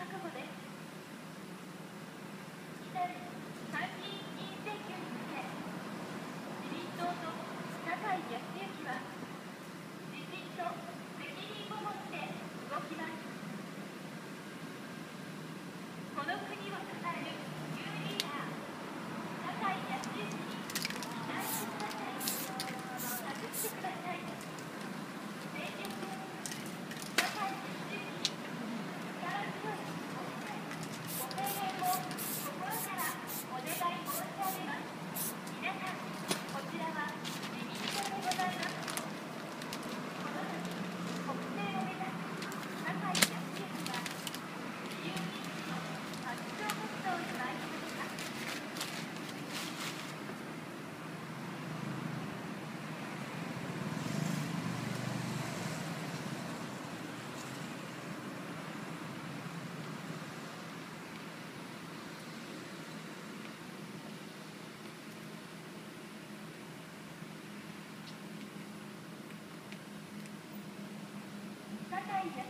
覚悟で。す Hi.